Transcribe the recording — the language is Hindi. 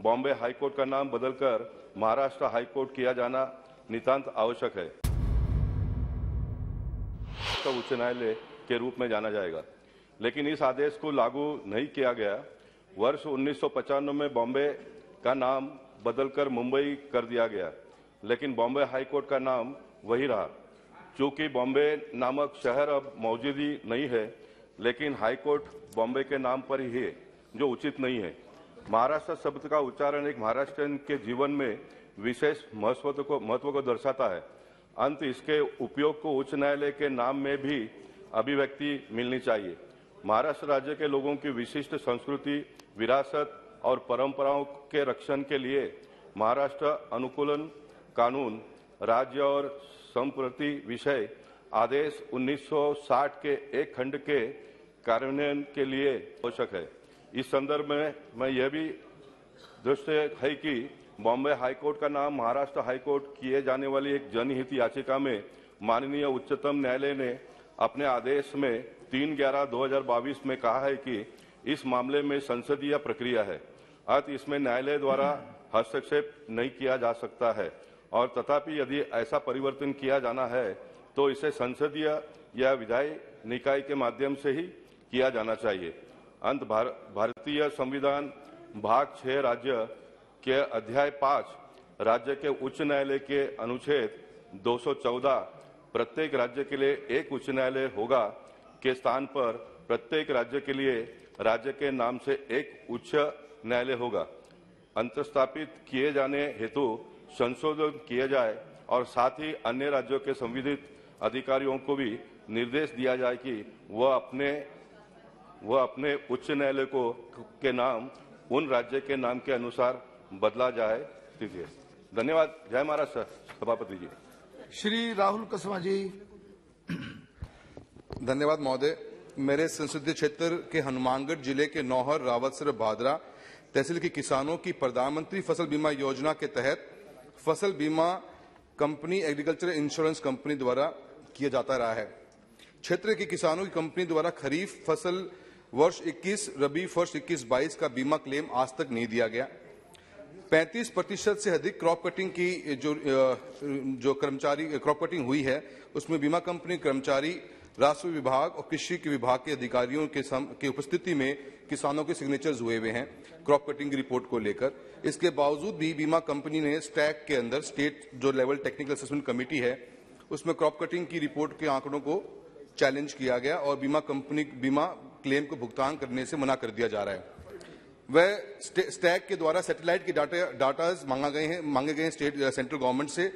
बॉम्बे हाईकोर्ट का नाम बदलकर महाराष्ट्र हाईकोर्ट किया जाना नितांत आवश्यक है। तो उच्च न्यायालय के रूप में जाना जाएगा। लेकिन इस आदेश को लागू नहीं किया गया। वर्ष उन्नीस में बॉम्बे का नाम बदलकर मुंबई कर दिया गया। लेकिन बॉम्बे हाईकोर्ट का नाम वही रहा। चूँकि बॉम्बे नामक शहर अब मौजूद ही नहीं है, लेकिन हाईकोर्ट बॉम्बे के नाम पर ही है, जो उचित नहीं है। महाराष्ट्र शब्द का उच्चारण एक महाराष्ट्रियन के जीवन में विशेष महत्व को महत्व को दर्शाता है। अंत इसके उपयोग को उच्च न्यायालय के नाम में भी अभिव्यक्ति मिलनी चाहिए। महाराष्ट्र राज्य के लोगों की विशिष्ट संस्कृति, विरासत और परंपराओं के रक्षण के लिए महाराष्ट्र अनुकूलन कानून, राज्य और संप्रति विषय आदेश 1960 के एक खंड के कार्यान्वयन के लिए आवश्यक है। इस संदर्भ में मैं यह भी दृष्टि है कि बॉम्बे हाईकोर्ट का नाम महाराष्ट्र हाईकोर्ट किए जाने वाली एक जनहित याचिका में माननीय उच्चतम न्यायालय ने अपने आदेश में तीन ग्यारह दो हज़ार बाईस में कहा है कि इस मामले में संसदीय प्रक्रिया है, अत इसमें न्यायालय द्वारा हस्तक्षेप नहीं किया जा सकता है और तथापि यदि ऐसा परिवर्तन किया जाना है तो इसे संसदीय या विधायी निकाय के माध्यम से ही किया जाना चाहिए। अंत भार, भारतीय संविधान भाग छह राज्य के अध्याय पाँच राज्य के उच्च न्यायालय के अनुच्छेद 214 प्रत्येक राज्य के लिए एक उच्च न्यायालय होगा के स्थान पर प्रत्येक राज्य के लिए राज्य के नाम से एक उच्च न्यायालय होगा। अंतस्थापित किए जाने हेतु संशोधन किए जाए और साथ ही अन्य राज्यों के संविधित अधिकारियों को भी निर्देश दिया जाए कि वह अपने वह अपने उच्च न्यायालय को के नाम उन राज्य के नाम के अनुसार बदला जाए दीजिए। धन्यवाद। जय महाराष्ट्र सभापति जी। श्री राहुल कसवा जी। धन्यवाद महोदय। मेरे संसदीय क्षेत्र के हनुमानगढ़ ज़िले के नौहर रावतसर भादरा तहसील के किसानों की प्रधानमंत्री फ़सल बीमा योजना के तहत फ़सल बीमा कंपनी एग्रीकल्चर इंश्योरेंस कंपनी द्वारा किया जाता रहा है। क्षेत्र के किसानों की कंपनी द्वारा खरीफ फ़सल वर्ष 21 रबी वर्ष 21-22 का बीमा क्लेम आज तक नहीं दिया गया। 35 प्रतिशत से अधिक क्रॉप कटिंग की जो जो कर्मचारी क्रॉप कटिंग हुई है उसमें बीमा कंपनी कर्मचारी राजस्व विभाग और कृषि के विभाग के अधिकारियों के, सम, की उपस्थिति में किसानों के सिग्नेचर्स हुए हुए हैं क्रॉप कटिंग की रिपोर्ट को लेकर। इसके बावजूद भी बीमा कंपनी ने स्टैक के अंदर स्टेट जो लेवल टेक्निकल असेसमेंट कमेटी है उसमें क्रॉप कटिंग की रिपोर्ट के आंकड़ों को चैलेंज किया गया और बीमा कंपनी बीमा क्लेम को भुगतान करने से मना कर दिया जा रहा है। वह स्टैक के द्वारा सैटेलाइट के डाटा डाटा मांगा गए हैं, मांगे गए हैं स्टेट, सेंट्रल गवर्नमेंट से।